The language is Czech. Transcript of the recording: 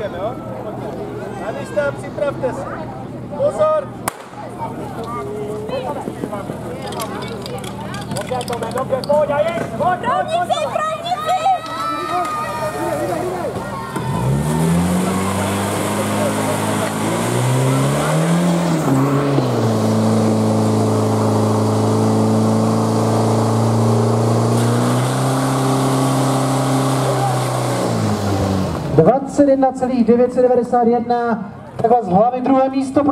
bokem, jo? Na místa a připravte se. Pozor! Dobře, Tome, dobře, pojď a jedь! Pojď, pojď, pojď! 21,991, tak vás hlavy druhé místo pro